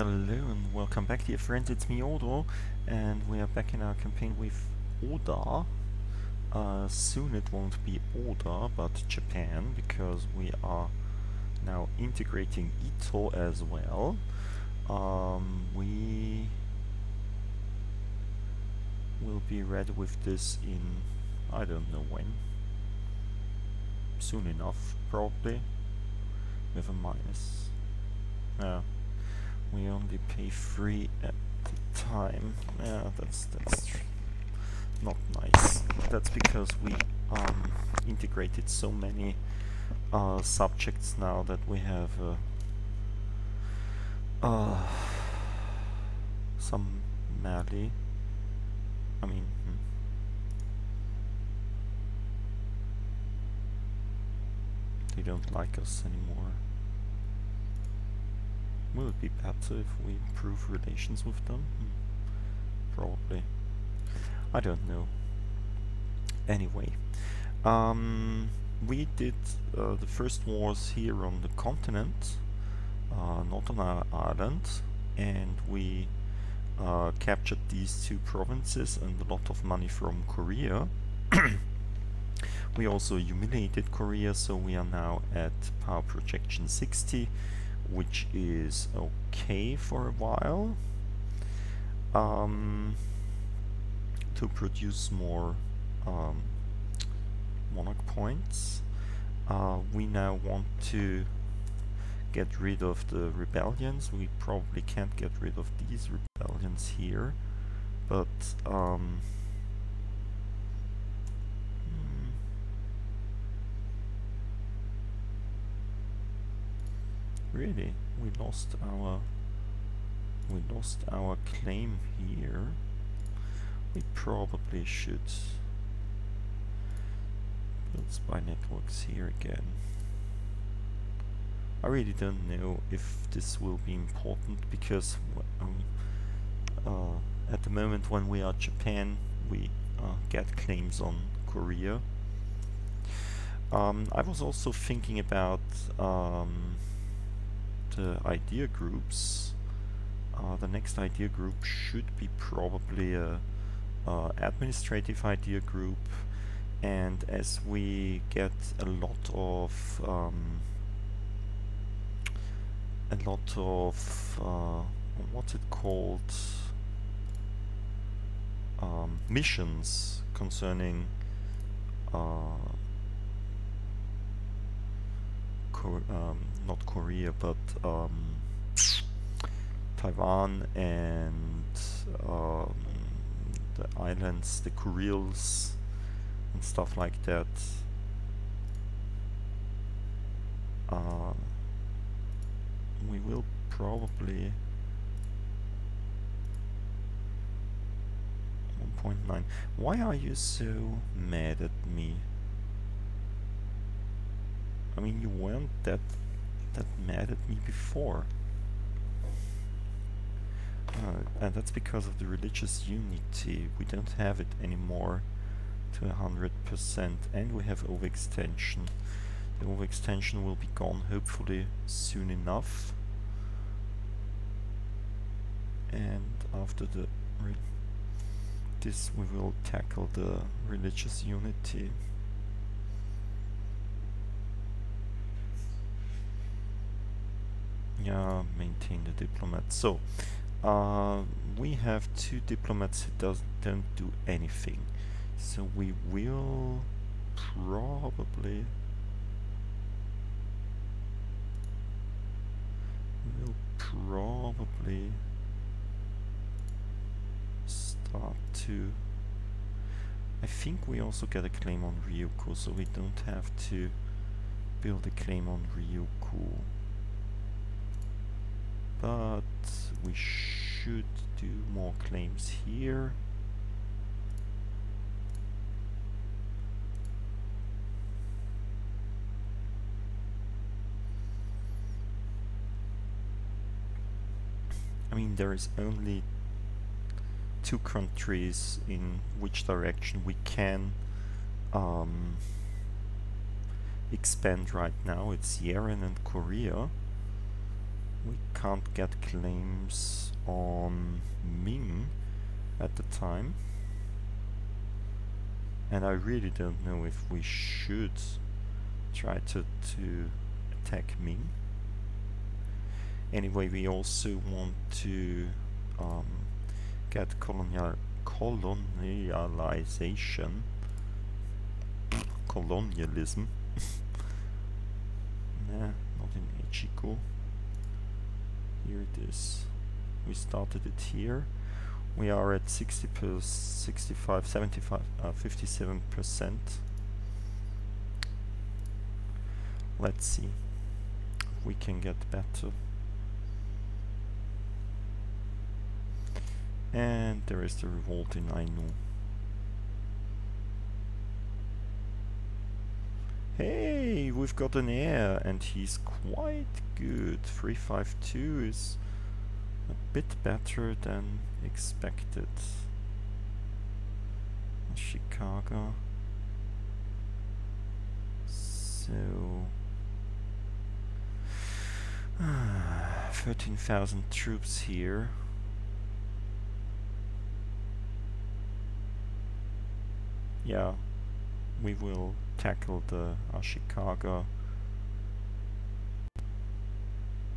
Hello and welcome back dear friends, it's me Odo and we are back in our campaign with Oda. Uh, soon it won't be Oda but Japan because we are now integrating Ito as well. Um, we will be ready with this in I don't know when. Soon enough probably with a minus. Yeah we only pay three at the time. Yeah, that's that's not nice. That's because we um, integrated so many uh, subjects now that we have uh, uh, some Mali. I mean. Hmm. They don't like us anymore. Will it be better if we improve relations with them? Hmm. Probably. I don't know. Anyway, um, we did uh, the first wars here on the continent, uh, not on our island, and we uh, captured these two provinces and a lot of money from Korea. we also humiliated Korea, so we are now at power projection 60 which is okay for a while um, to produce more um, monarch points. Uh, we now want to get rid of the rebellions. We probably can't get rid of these rebellions here, but um, Really? We lost our... We lost our claim here. We probably should build spy networks here again. I really don't know if this will be important because um, uh, at the moment when we are Japan we uh, get claims on Korea. Um, I was also thinking about um, the idea groups, uh, the next idea group should be probably a, a, administrative idea group. And as we get a lot of um, a lot of uh, what's it called? Um, missions concerning uh, um, not Korea, but um, Taiwan and um, the islands, the Kurils and stuff like that. Uh, we will probably 1.9. Why are you so mad at me? I mean, you weren't that that mad at me before. Uh, and that's because of the religious unity. We don't have it anymore to 100% and we have overextension. The overextension will be gone hopefully soon enough. And after the this we will tackle the religious unity. Yeah maintain the diplomats so uh, we have two diplomats that does, don't do anything. So we will probably we'll probably start to I think we also get a claim on Ryukyu so we don't have to build a claim on Ryukyu but we should do more claims here. I mean, there is only two countries in which direction we can um, expand right now. It's Yeren and Korea we can't get claims on Ming at the time. And I really don't know if we should try to, to attack Ming. Anyway, we also want to um, get colonial colonialization, colonialism. nah, not in Echigo. Here it is. We started it here. We are at 60 per 65, 75, uh, 57 percent. Let's see if we can get better. And there is the revolt in Ainu. Hey, we've got an heir and he's quite good. 352 is a bit better than expected. Chicago. So... 13,000 troops here. yeah, we will tackle the Ashikaga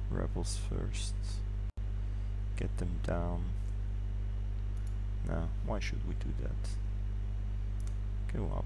rebels first. Get them down. Now, why should we do that? Go up.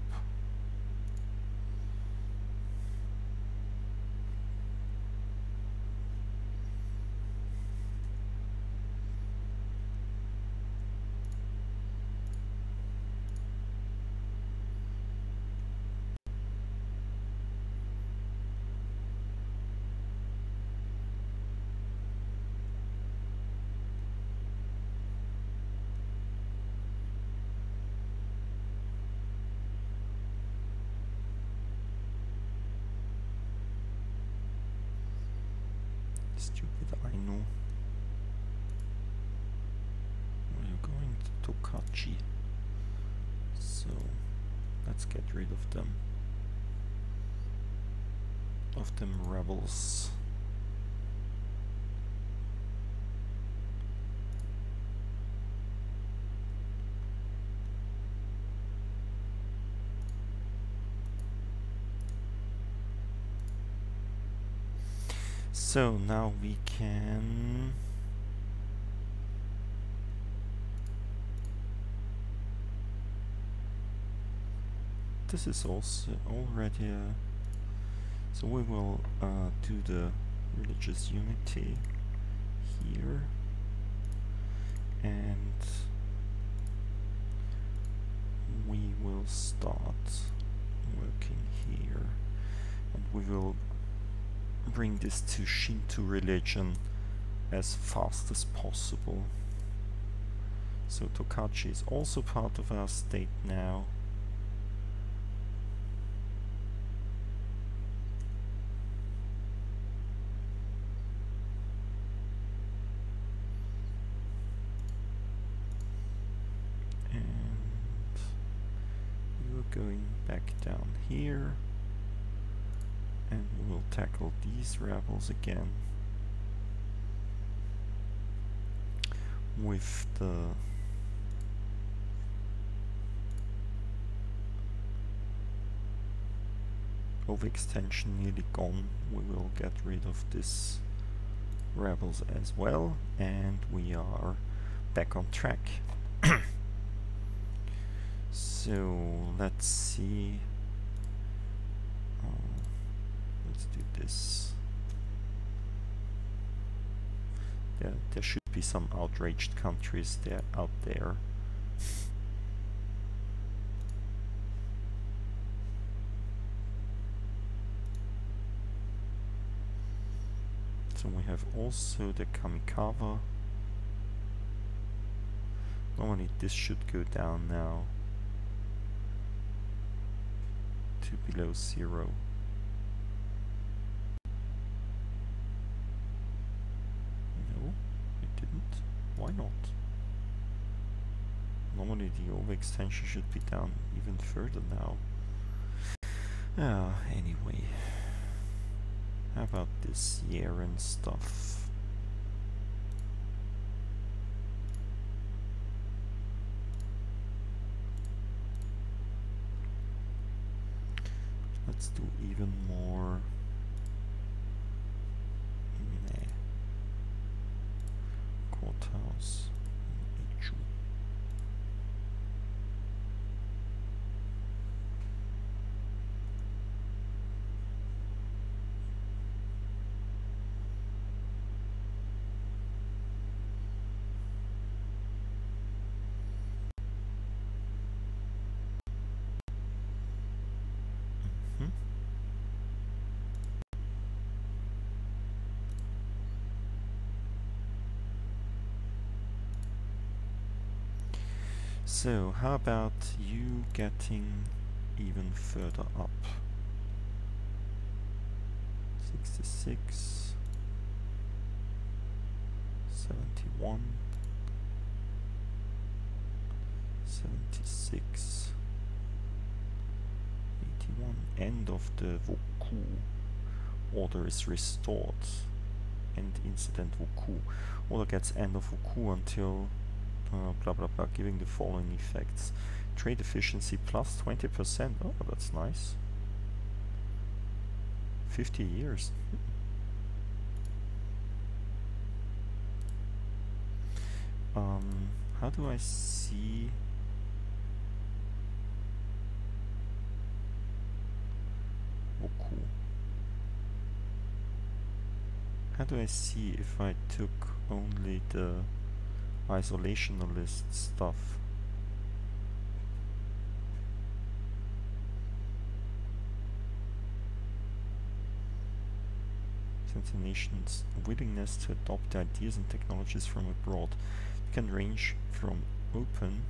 Stupid Ainu. We're going to Tokachi. So let's get rid of them. Of them rebels. So now we can this is also already a so we will uh, do the religious unity here. And we will start working here. And we will bring this to Shinto religion as fast as possible. So Tokachi is also part of our state now. And you're going back down here we'll tackle these rebels again with the overextension nearly gone. We will get rid of this rebels as well and we are back on track. So let's see um, let's do this. There, there should be some outraged countries there out there. So we have also the Kamikawa normally this should go down now to below zero why not? Normally the overextension should be down even further now. Ah, anyway. How about this Yeren stuff? let's do even more. Nah. Courthouse. in Ichu. Mhm. So, how about you getting even further up? 66, 71, 76, 81. End of the Wokou. Order is restored. End incident Wokou. Order gets end of Wokou until uh, blah blah blah, giving the following effects. Trade efficiency plus 20%. Oh, that's nice. 50 years. Um, how do I see? How do I see if I took only the isolationalist stuff? Since a nation's willingness to adopt ideas and technologies from abroad can range from open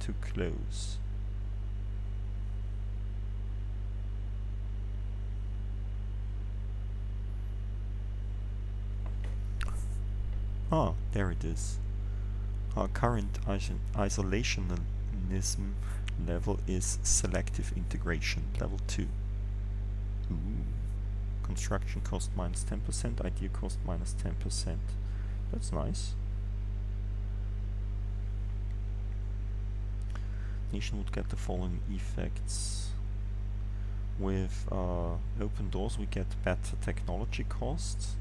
to close. Ah, there it is. Our current isolationism level is selective integration, level 2. Ooh. Construction cost minus 10%, idea cost minus 10%. That's nice. Nation would get the following effects. With uh, open doors we get better technology costs.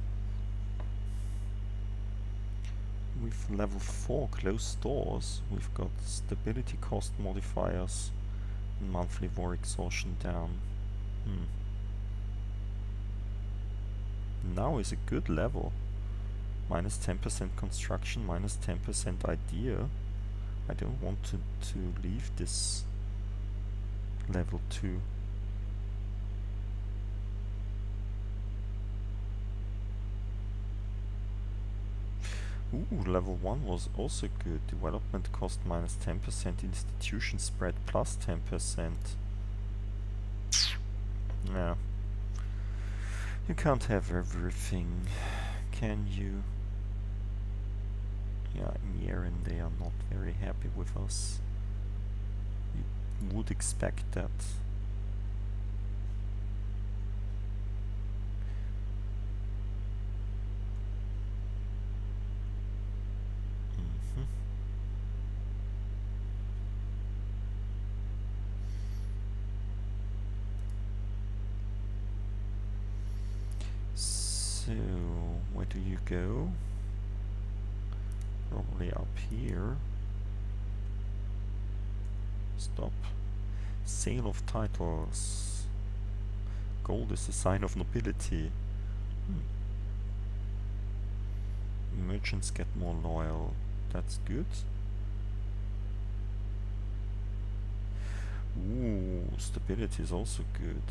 With level 4 closed doors we've got stability cost modifiers and monthly war exhaustion down. Hmm. Now is a good level. Minus 10% construction, minus 10% idea. I don't want to, to leave this level 2. Ooh, level 1 was also good. Development cost minus 10%, institution spread plus 10%. Yeah. You can't have everything, can you? Yeah, in they are not very happy with us. You would expect that. Mhm. So, where do you go? Probably up here. Stop. Sale of titles. Gold is a sign of nobility. Hmm. Merchants get more loyal. That's good. Ooh, stability is also good.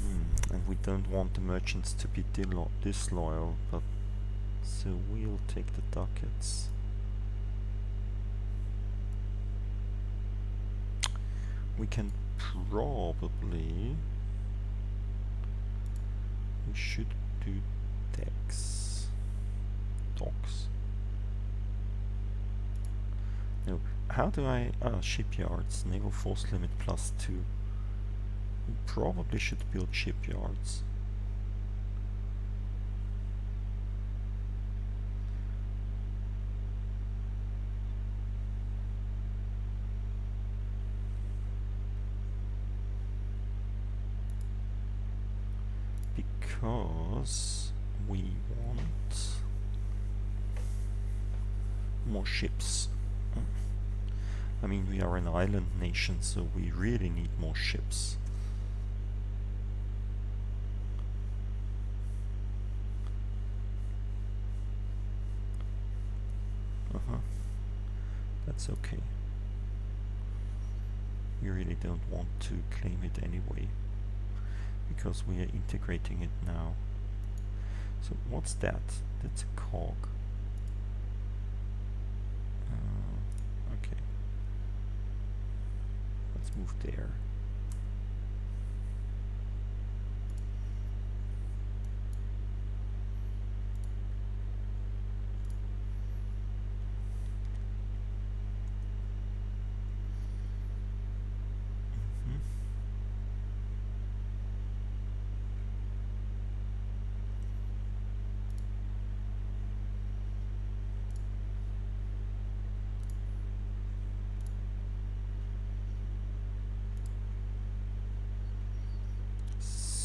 Hmm, and we don't want the merchants to be disloyal, but so we'll take the ducats. We can probably we should do decks docks no how do I uh, shipyards naval force limit plus two we probably should build shipyards. Because we want more ships. I mean, we are an island nation, so we really need more ships. Uh-huh. That's okay. We really don't want to claim it anyway, because we are integrating it now. So what's that? That's a cog. Uh, okay. Let's move there.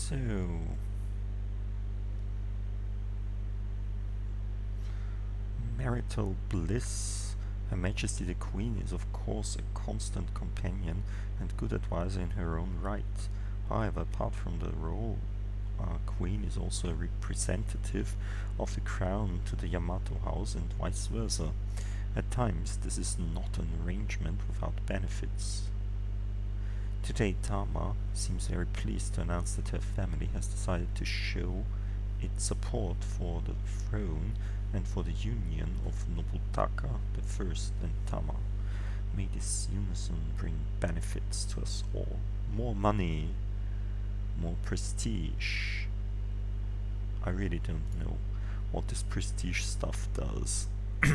So marital bliss. Her Majesty the Queen is of course a constant companion and good advisor in her own right. However, apart from the role, uh, Queen is also a representative of the crown to the Yamato house and vice versa. At times, this is not an arrangement without benefits. Today, Tama seems very pleased to announce that her family has decided to show its support for the throne and for the union of Nobutaka the First and Tama. May this unison bring benefits to us all. More money, more prestige. I really don't know what this prestige stuff does.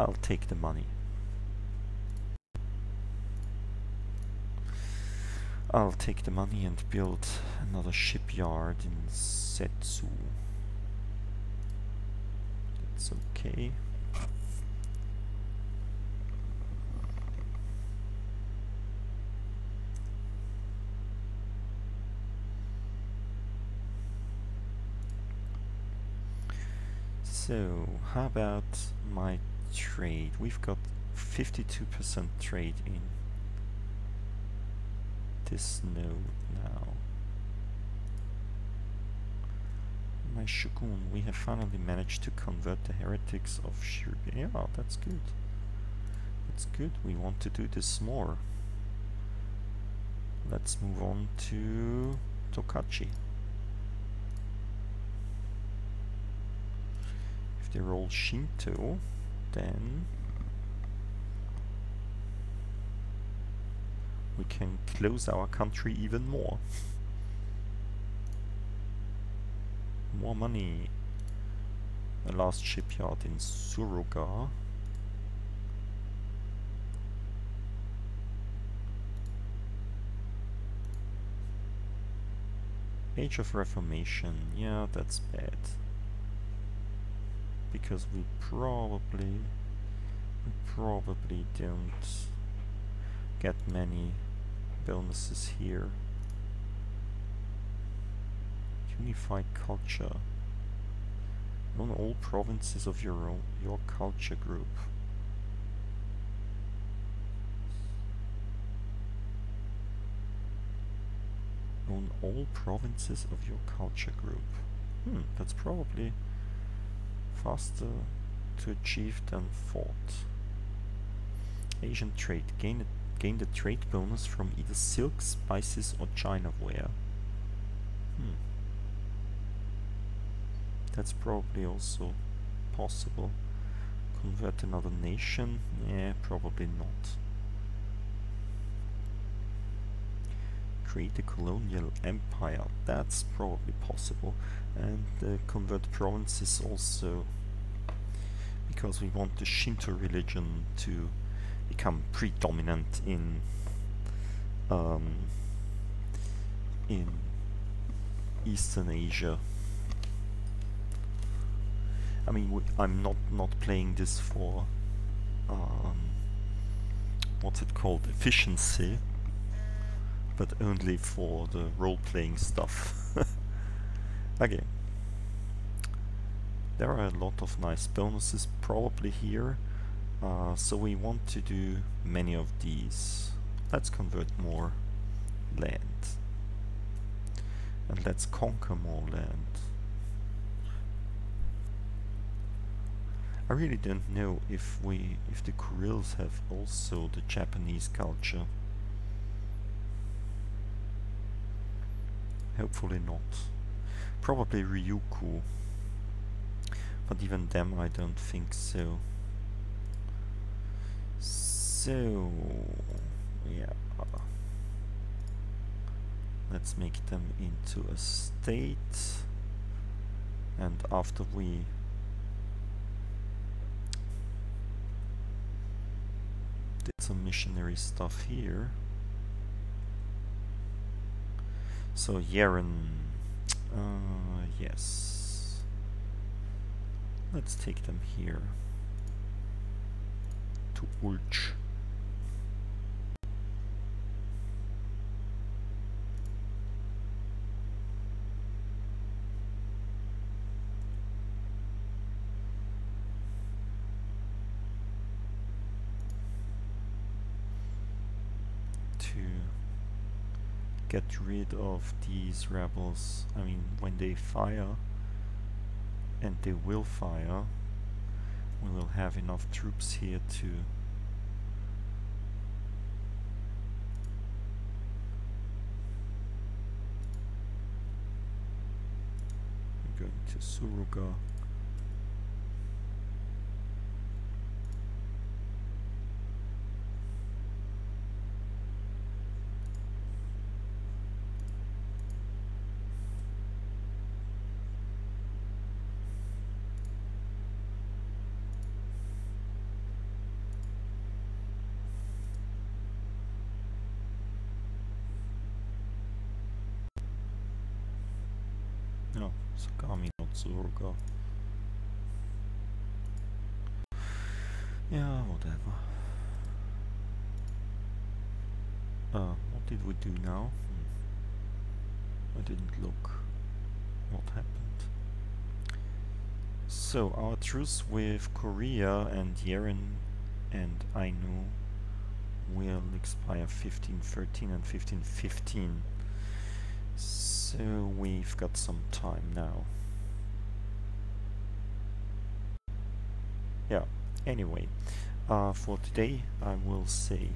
I'll take the money. I'll take the money and build another shipyard in Setsu. That's okay. So, how about my trade? We've got 52% trade in this node now. My Shogun, we have finally managed to convert the heretics of Shirge. Yeah, that's good. That's good. We want to do this more. Let's move on to Tokachi. If they're all Shinto, then we can close our country even more. more money. A last shipyard in Suruga. Age of Reformation, yeah, that's bad. Because we probably, we probably don't get many bonuses here. Unified culture. Own all provinces of your your culture group. Own all provinces of your culture group. Hmm, that's probably faster to achieve than thought. Asian trade. Gain a, gain the trade bonus from either silk, spices or china ware. Hmm. That's probably also possible. Convert another nation? Yeah, probably not. Create a colonial empire? That's probably possible. And uh, convert provinces also because we want the Shinto religion to become predominant in um, in Eastern Asia. I mean, I'm not not playing this for um, what's it called efficiency, but only for the role-playing stuff. okay, there are a lot of nice bonuses probably here uh, so we want to do many of these. Let's convert more land. And let's conquer more land. I really don't know if we if the Kurils have also the Japanese culture. Hopefully not. Probably Ryukyu but even them I don't think so so yeah. Let's make them into a state. And after we did some missionary stuff here. So Yeren uh, yes. Let's take them here. To Ulch get rid of these rebels. I mean, when they fire, and they will fire, we will have enough troops here to We're going to Suruga Sorga. Yeah, whatever. Uh, what did we do now? Hmm. I didn't look what happened. So, our truce with Korea and Yeren and Ainu will expire 1513 and 1515. So, we've got some time now. yeah anyway uh, for today I will say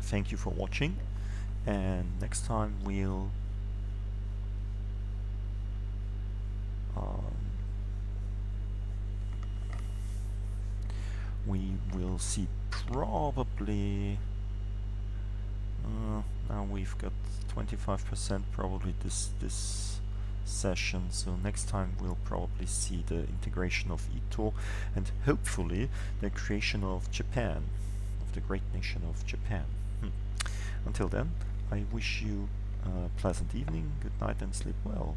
thank you for watching and next time we'll um, we will see probably uh, now we've got 25% probably this this session so next time we'll probably see the integration of Ito and hopefully the creation of Japan of the great nation of Japan hmm. until then I wish you a pleasant evening good night and sleep well